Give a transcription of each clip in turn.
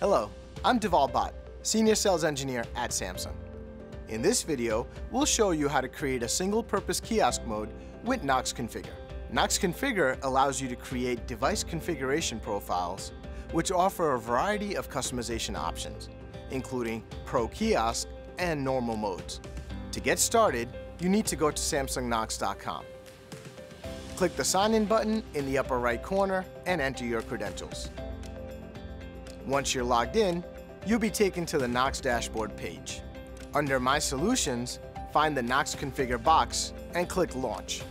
Hello, I'm Deval Bhatt, Senior Sales Engineer at Samsung. In this video, we'll show you how to create a single-purpose kiosk mode with Knox Configure. Knox Configure allows you to create device configuration profiles which offer a variety of customization options, including Pro Kiosk and normal modes. To get started, you need to go to samsungknox.com. Click the Sign In button in the upper right corner and enter your credentials. Once you're logged in, you'll be taken to the Knox dashboard page. Under My Solutions, find the Knox Configure box and click Launch.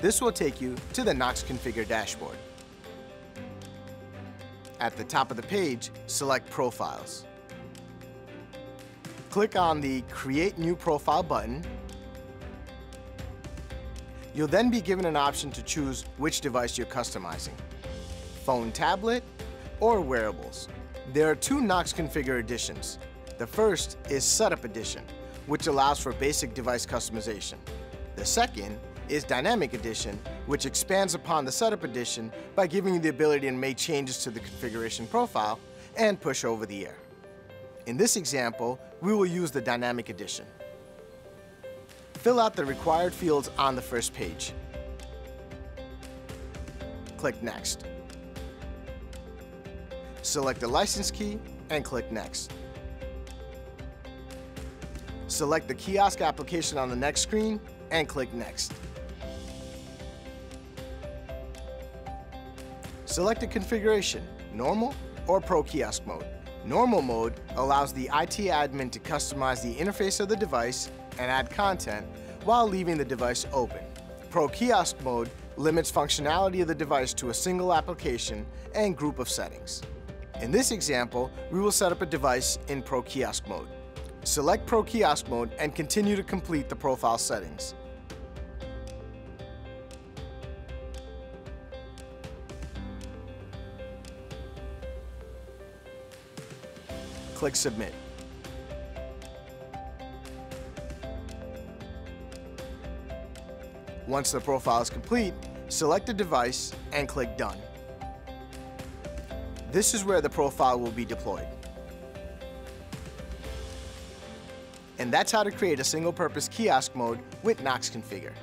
This will take you to the Knox Configure dashboard. At the top of the page, select Profiles. Click on the Create New Profile button. You'll then be given an option to choose which device you're customizing, phone tablet or wearables. There are two Knox Configure editions. The first is Setup Edition, which allows for basic device customization. The second is Dynamic Edition, which expands upon the Setup Edition by giving you the ability to make changes to the configuration profile and push over the air. In this example, we will use the Dynamic Edition. Fill out the required fields on the first page. Click Next. Select the license key and click Next. Select the kiosk application on the next screen and click Next. Select a configuration, Normal or Pro Kiosk mode. Normal mode allows the IT admin to customize the interface of the device and add content while leaving the device open. Pro Kiosk mode limits functionality of the device to a single application and group of settings. In this example, we will set up a device in Pro Kiosk mode. Select Pro Kiosk mode and continue to complete the profile settings. Click Submit. Once the profile is complete, select the device and click Done. This is where the profile will be deployed. And that's how to create a single-purpose kiosk mode with Knox Configure.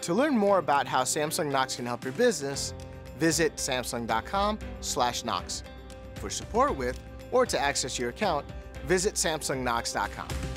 To learn more about how Samsung Knox can help your business, visit samsung.com slash Knox. For support with or to access your account, visit samsungknox.com.